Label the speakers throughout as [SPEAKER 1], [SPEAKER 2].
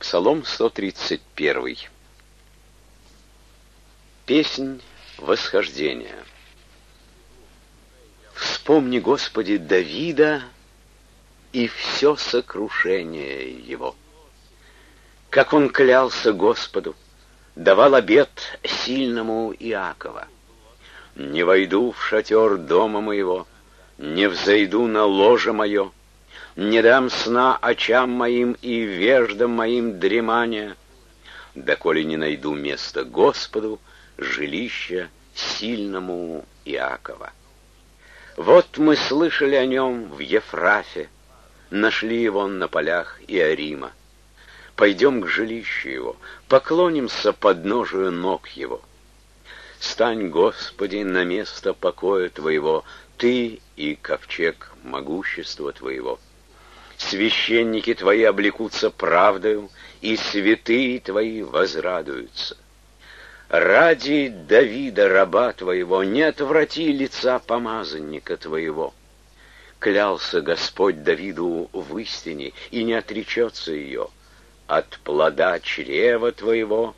[SPEAKER 1] Псалом 131. Песнь восхождения. Вспомни, Господи, Давида и все сокрушение его. Как он клялся Господу, давал обет сильному Иакова. Не войду в шатер дома моего, не взойду на ложе мое, не дам сна очам моим и веждам моим дремания, доколе не найду место Господу, жилища сильному Иакова. Вот мы слышали о нем в Ефрафе, нашли его на полях Иорима. Пойдем к жилищу его, поклонимся подножию ног его. Стань, Господи, на место покоя Твоего, Ты и ковчег могущества Твоего. Священники Твои облекутся правдою, и святые Твои возрадуются. Ради Давида, раба Твоего, не отврати лица помазанника Твоего. Клялся Господь Давиду в истине, и не отречется ее. От плода чрева Твоего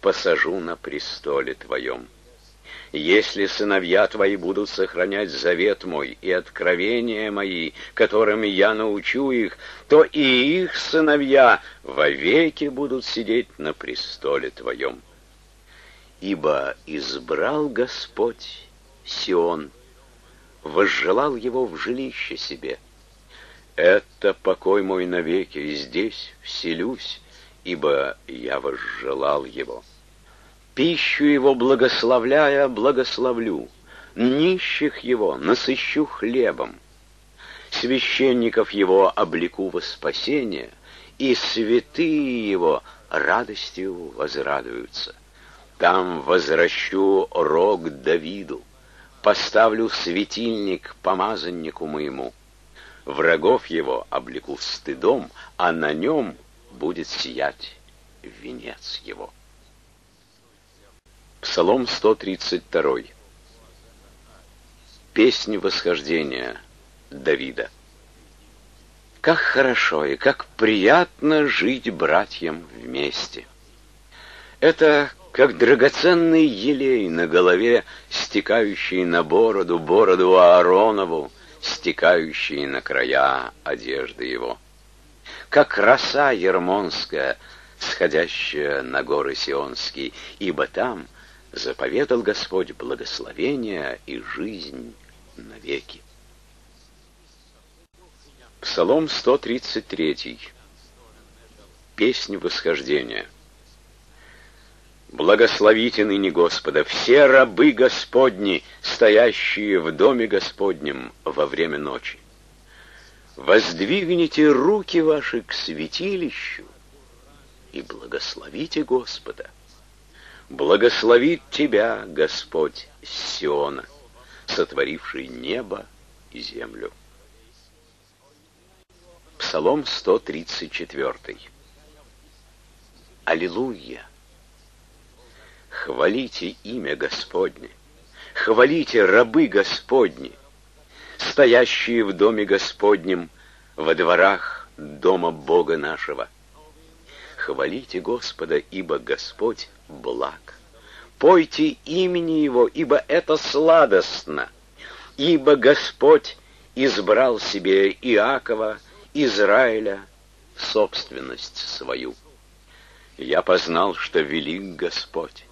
[SPEAKER 1] посажу на престоле Твоем. Если сыновья твои будут сохранять завет мой и откровения мои, которыми я научу их, то и их сыновья вовеки будут сидеть на престоле твоем. Ибо избрал Господь Сион, возжелал его в жилище себе. Это покой мой навеки, и здесь вселюсь, ибо я возжелал его. Пищу его благословляя, благословлю, нищих его насыщу хлебом, священников его облеку во спасение, и святые его радостью возрадуются. Там возвращу рог Давиду, поставлю светильник помазаннику моему. Врагов его облеку стыдом, а на нем будет сиять венец его. Псалом 132. Песнь восхождения Давида. Как хорошо и как приятно жить братьям вместе. Это как драгоценный елей на голове, стекающий на бороду, бороду Ааронову, стекающий на края одежды его. Как роса ермонская, сходящая на горы Сионские, ибо там заповедал Господь благословение и жизнь навеки. Псалом 133. Песнь восхождения. Благословите ныне Господа все рабы Господни, стоящие в доме Господнем во время ночи. Воздвигните руки ваши к святилищу и благословите Господа. Благословит тебя Господь Сиона, сотворивший небо и землю. Псалом 134. Аллилуйя! Хвалите имя Господне, хвалите рабы Господни, стоящие в доме Господнем, во дворах дома Бога нашего. Хвалите Господа, ибо Господь благ. Пойте имени Его, ибо это сладостно, ибо Господь избрал себе Иакова, Израиля, собственность свою. Я познал, что велик Господь,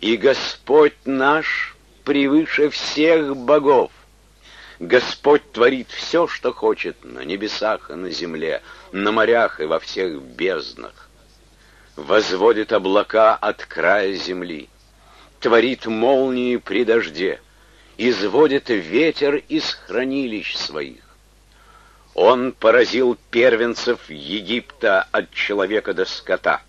[SPEAKER 1] и Господь наш превыше всех богов. Господь творит все, что хочет на небесах и на земле, на морях и во всех безднах возводит облака от края земли, творит молнии при дожде, изводит ветер из хранилищ своих. Он поразил первенцев Египта от человека до скота,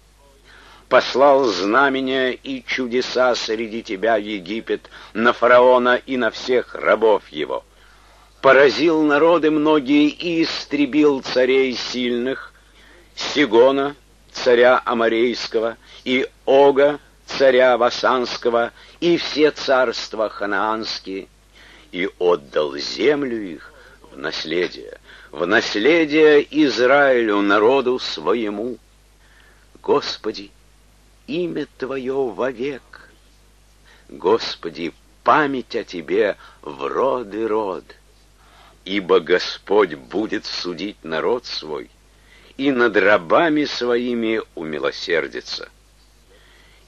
[SPEAKER 1] послал знамения и чудеса среди тебя, Египет, на фараона и на всех рабов его, поразил народы многие и истребил царей сильных, Сигона, царя Амарейского, и Ога, царя Васанского, и все царства ханаанские, и отдал землю их в наследие, в наследие Израилю, народу своему. Господи, имя Твое вовек. Господи, память о Тебе в род и род. Ибо Господь будет судить народ свой, и над рабами своими умилосердится.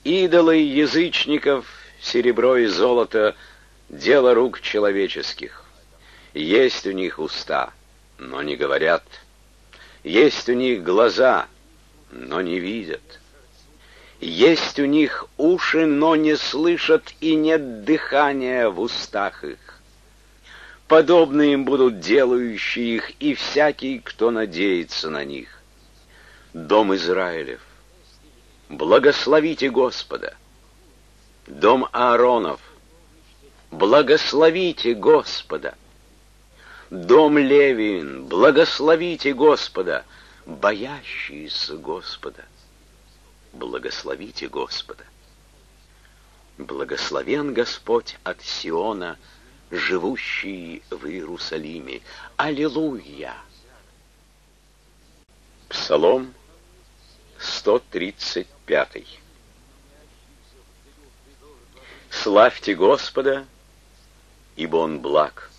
[SPEAKER 1] Идолы язычников, серебро и золото — дело рук человеческих. Есть у них уста, но не говорят. Есть у них глаза, но не видят. Есть у них уши, но не слышат, и нет дыхания в устах их. Подобны им будут делающие их и всякий, кто надеется на них. Дом Израилев, благословите Господа. Дом Ааронов, благословите Господа. Дом Левин, благословите Господа, боящиеся Господа благословите Господа. Благословен Господь от Сиона, живущий в Иерусалиме. Аллилуйя! Псалом 135 Славьте Господа, ибо Он благ,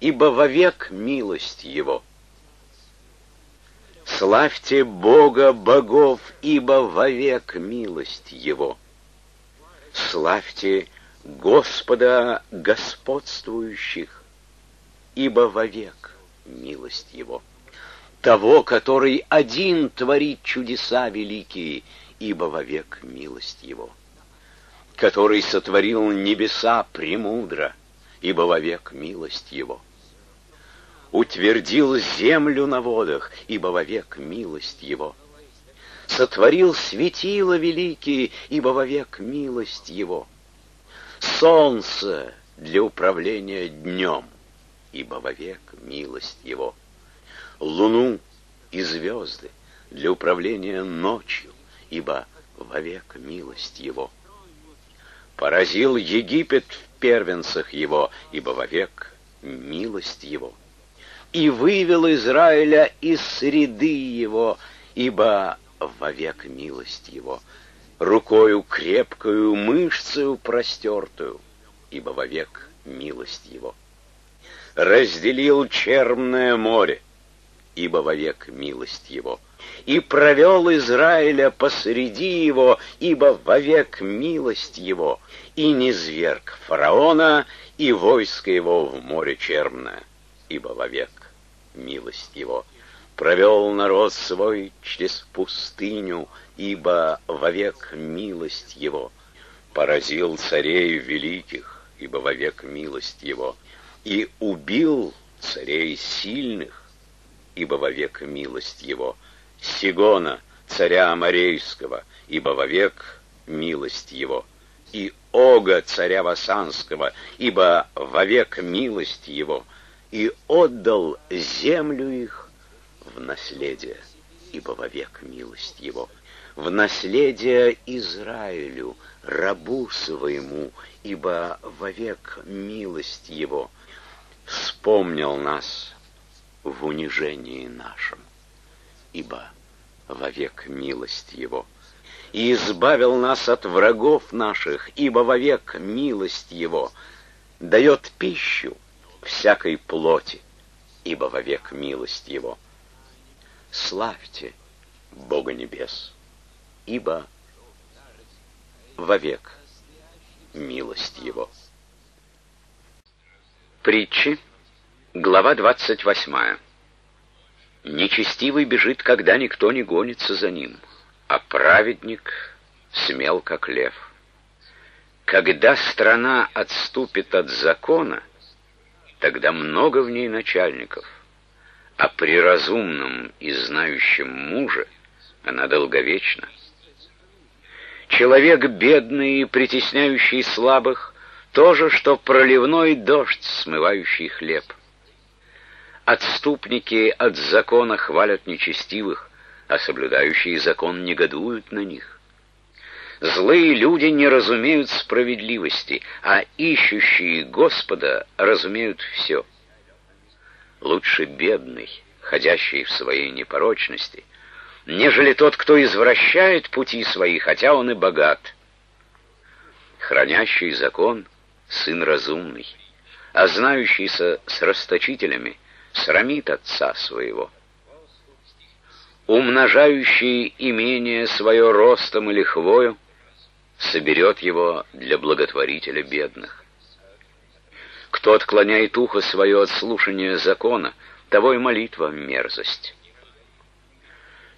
[SPEAKER 1] ибо вовек милость Его — Славьте Бога богов, ибо вовек милость Его. Славьте Господа господствующих, ибо вовек милость Его. Того, который один творит чудеса великие, ибо вовек милость Его. Который сотворил небеса премудро, ибо вовек милость Его утвердил землю на водах, ибо вовек милость его. Сотворил светила великие, ибо вовек милость его. Солнце для управления днем, ибо вовек милость его. Луну и звезды для управления ночью, ибо вовек милость его. Поразил Египет в первенцах его, ибо вовек милость его и вывел Израиля из среды его, ибо вовек милость его, рукою крепкую, мышцею простертую, ибо вовек милость его. Разделил черное море, ибо вовек милость его, и провел Израиля посреди его, ибо вовек милость его, и не зверг фараона и войско его в море черное, ибо вовек милость его. Провел народ свой через пустыню, ибо вовек милость его. Поразил царей великих, ибо вовек милость его. И убил царей сильных, ибо вовек милость его. Сигона, царя Амарейского, ибо вовек милость его. И Ога, царя Васанского, ибо вовек милость его и отдал землю их в наследие, ибо вовек милость его, в наследие Израилю, рабу своему, ибо вовек милость его, вспомнил нас в унижении нашем, ибо вовек милость его, и избавил нас от врагов наших, ибо вовек милость его, дает пищу, всякой плоти, ибо вовек милость Его. Славьте Бога Небес, ибо вовек милость Его. Притчи, глава 28. Нечестивый бежит, когда никто не гонится за ним, а праведник смел, как лев. Когда страна отступит от закона — Тогда много в ней начальников, а при разумном и знающем муже она долговечна. Человек бедный и притесняющий слабых — то же, что проливной дождь, смывающий хлеб. Отступники от закона хвалят нечестивых, а соблюдающие закон негодуют на них. Злые люди не разумеют справедливости, а ищущие Господа разумеют все. Лучше бедный, ходящий в своей непорочности, нежели тот, кто извращает пути свои, хотя он и богат. Хранящий закон — сын разумный, а знающийся с расточителями срамит отца своего. Умножающий имение свое ростом или хвою соберет его для благотворителя бедных. Кто отклоняет ухо свое от слушания закона, того и молитва мерзость.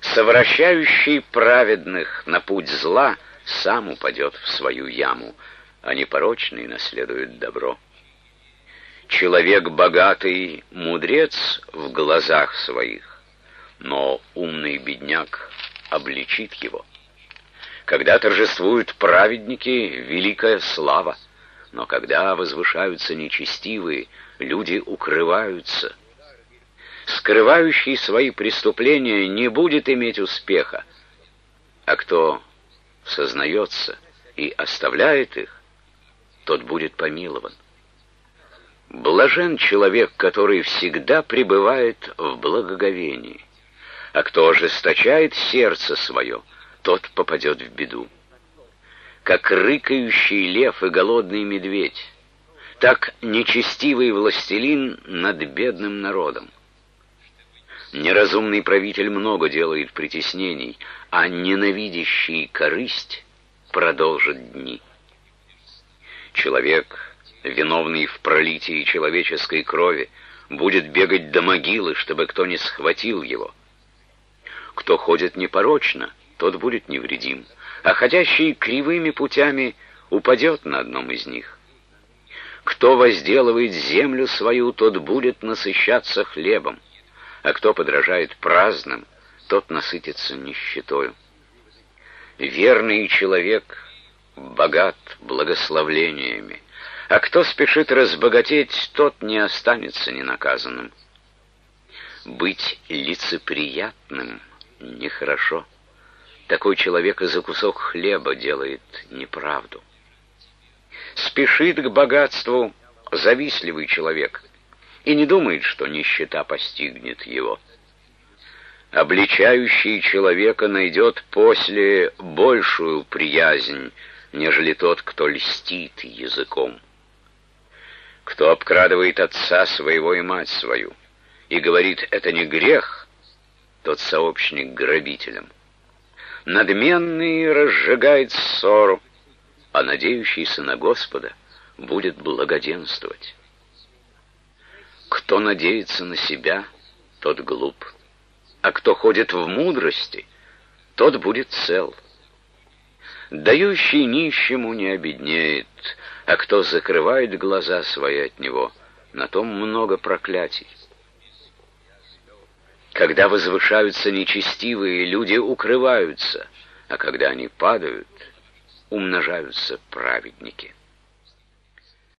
[SPEAKER 1] Совращающий праведных на путь зла сам упадет в свою яму, а непорочный наследует добро. Человек богатый — мудрец в глазах своих, но умный бедняк обличит его. Когда торжествуют праведники, великая слава, но когда возвышаются нечестивые, люди укрываются. Скрывающий свои преступления не будет иметь успеха, а кто сознается и оставляет их, тот будет помилован. Блажен человек, который всегда пребывает в благоговении, а кто ожесточает сердце свое, тот попадет в беду. Как рыкающий лев и голодный медведь, так нечестивый властелин над бедным народом. Неразумный правитель много делает притеснений, а ненавидящий корысть продолжит дни. Человек, виновный в пролитии человеческой крови, будет бегать до могилы, чтобы кто не схватил его. Кто ходит непорочно, тот будет невредим, а ходящий кривыми путями упадет на одном из них. Кто возделывает землю свою, тот будет насыщаться хлебом а кто подражает праздным, тот насытится нищетою. Верный человек богат благословлениями, а кто спешит разбогатеть, тот не останется ненаказанным. Быть лицеприятным нехорошо. Такой человек и за кусок хлеба делает неправду. Спешит к богатству завистливый человек — и не думает, что нищета постигнет его. Обличающий человека найдет после большую приязнь, нежели тот, кто льстит языком. Кто обкрадывает отца своего и мать свою и говорит «это не грех», тот сообщник грабителям. Надменный разжигает ссору, а надеющийся на Господа будет благоденствовать. Кто надеется на себя, тот глуп, а кто ходит в мудрости, тот будет цел. Дающий нищему не обеднеет, а кто закрывает глаза свои от него, на том много проклятий. Когда возвышаются нечестивые, люди укрываются, а когда они падают, умножаются праведники.